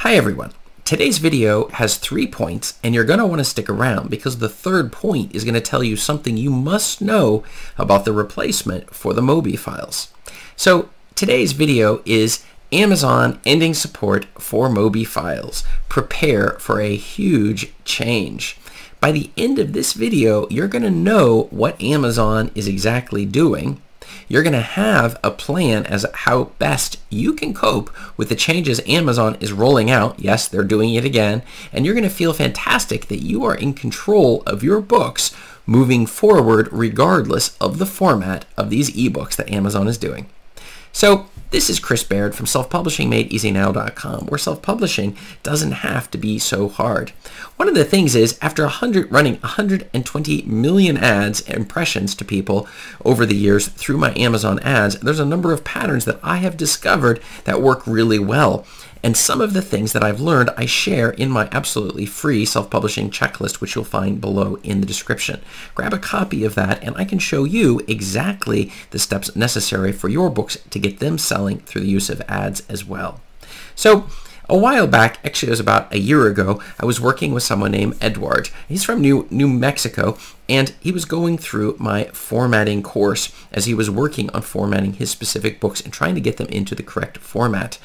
Hi everyone. Today's video has three points and you're going to want to stick around because the third point is going to tell you something you must know about the replacement for the Mobi files. So today's video is Amazon ending support for Mobi files. Prepare for a huge change. By the end of this video, you're going to know what Amazon is exactly doing you're going to have a plan as how best you can cope with the changes Amazon is rolling out. Yes, they're doing it again. And you're going to feel fantastic that you are in control of your books moving forward regardless of the format of these ebooks that Amazon is doing. So this is Chris Baird from selfpublishingmadeeasynow.com, where self-publishing doesn't have to be so hard. One of the things is, after 100, running 120 million ads impressions to people over the years through my Amazon ads, there's a number of patterns that I have discovered that work really well. And some of the things that I've learned I share in my absolutely free self-publishing checklist, which you'll find below in the description. Grab a copy of that and I can show you exactly the steps necessary for your books to get them selling through the use of ads as well. So a while back, actually it was about a year ago, I was working with someone named Edward. He's from New, New Mexico, and he was going through my formatting course as he was working on formatting his specific books and trying to get them into the correct format.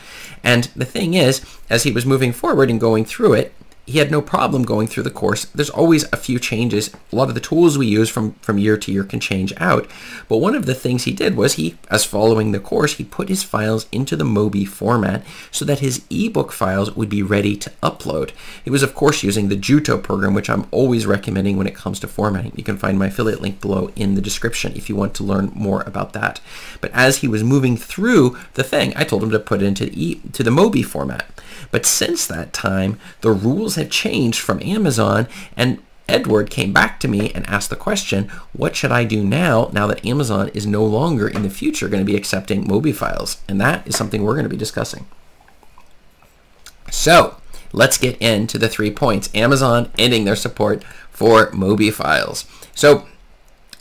And the thing is, as he was moving forward and going through it, he had no problem going through the course. There's always a few changes. A lot of the tools we use from, from year to year can change out. But one of the things he did was he, as following the course, he put his files into the Mobi format so that his ebook files would be ready to upload. He was, of course, using the Jutoh program, which I'm always recommending when it comes to formatting. You can find my affiliate link below in the description if you want to learn more about that. But as he was moving through the thing, I told him to put it into the, e, to the Mobi format. But since that time, the rules have changed from Amazon and Edward came back to me and asked the question, what should I do now, now that Amazon is no longer in the future going to be accepting Mobi files? And that is something we're going to be discussing. So let's get into the three points. Amazon ending their support for Mobi files. So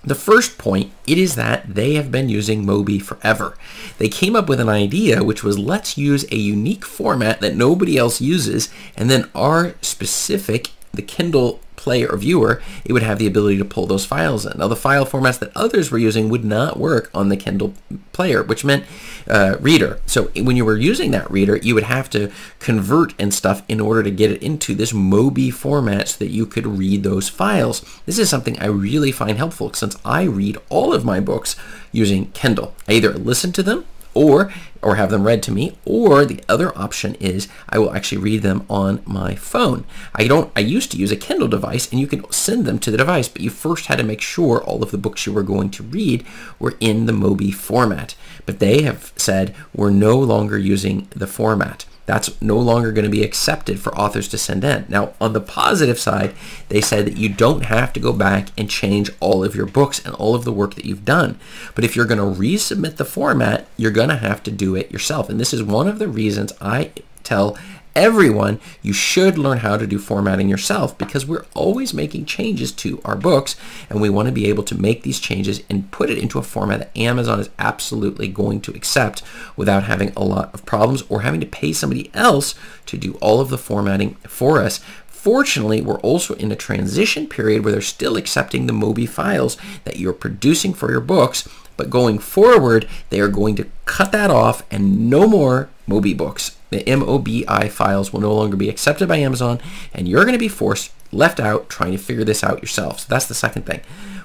the first point, it is that they have been using Mobi forever. They came up with an idea which was let's use a unique format that nobody else uses and then our specific, the Kindle player or viewer, it would have the ability to pull those files in. Now the file formats that others were using would not work on the Kindle player, which meant uh, reader. So when you were using that reader, you would have to convert and stuff in order to get it into this Mobi format so that you could read those files. This is something I really find helpful since I read all of my books using Kindle. I either listen to them or or have them read to me or the other option is I will actually read them on my phone. I don't I used to use a Kindle device and you can send them to the device but you first had to make sure all of the books you were going to read were in the Mobi format. But they have said we're no longer using the format. That's no longer going to be accepted for authors to send in. Now, on the positive side, they said that you don't have to go back and change all of your books and all of the work that you've done. But if you're going to resubmit the format, you're going to have to do it yourself. And this is one of the reasons I tell everyone, you should learn how to do formatting yourself because we're always making changes to our books and we want to be able to make these changes and put it into a format that Amazon is absolutely going to accept without having a lot of problems or having to pay somebody else to do all of the formatting for us. Fortunately, we're also in a transition period where they're still accepting the Mobi files that you're producing for your books, but going forward, they are going to cut that off and no more Mobi books. The MOBI files will no longer be accepted by Amazon, and you're going to be forced, left out, trying to figure this out yourself. So that's the second thing.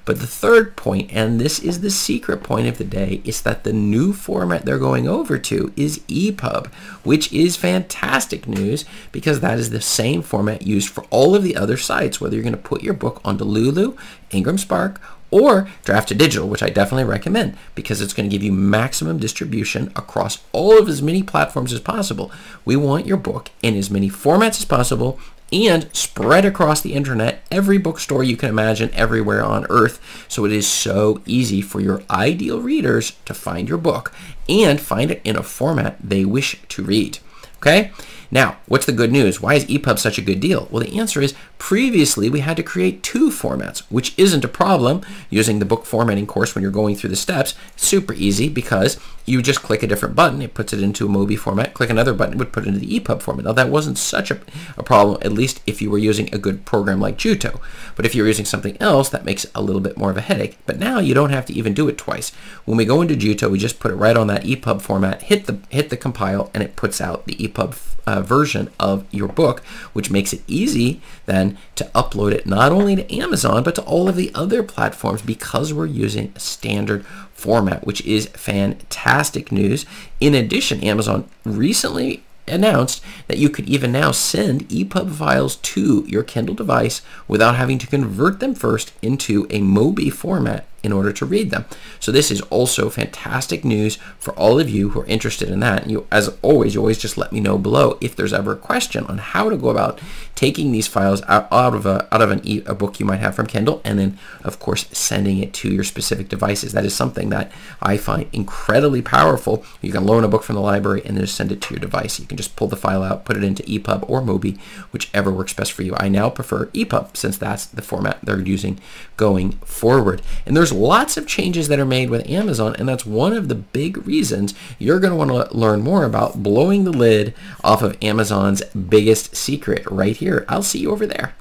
But the third point, and this is the secret point of the day, is that the new format they're going over to is EPUB, which is fantastic news because that is the same format used for all of the other sites, whether you're going to put your book onto Lulu, Ingram Spark, or Draft2Digital, which I definitely recommend because it's going to give you maximum distribution across all of as many platforms as possible. We want your book in as many formats as possible and spread across the internet, every bookstore you can imagine everywhere on earth. So it is so easy for your ideal readers to find your book and find it in a format they wish to read. Okay? Now, what's the good news? Why is EPUB such a good deal? Well, the answer is previously we had to create two formats, which isn't a problem using the book formatting course when you're going through the steps. Super easy because you just click a different button, it puts it into a Mobi format. Click another button, it would put it into the EPUB format. Now, that wasn't such a, a problem, at least if you were using a good program like Jutoh. But if you're using something else, that makes a little bit more of a headache. But now you don't have to even do it twice. When we go into Jutoh, we just put it right on that EPUB format, hit the hit the compile, and it puts out the EPUB uh, version of your book, which makes it easy then to upload it not only to Amazon, but to all of the other platforms because we're using a standard format, which is fantastic news. In addition, Amazon recently announced that you could even now send EPUB files to your Kindle device without having to convert them first into a Mobi format in order to read them. So this is also fantastic news for all of you who are interested in that. You, as always, you always just let me know below if there's ever a question on how to go about taking these files out, out of a out of an e, a book you might have from Kindle, and then of course sending it to your specific devices. That is something that I find incredibly powerful. You can loan a book from the library and then send it to your device. You can just pull the file out, put it into EPUB or Mobi, whichever works best for you. I now prefer EPUB since that's the format they're using going forward. And there's there's lots of changes that are made with Amazon, and that's one of the big reasons you're going to want to learn more about blowing the lid off of Amazon's biggest secret right here. I'll see you over there.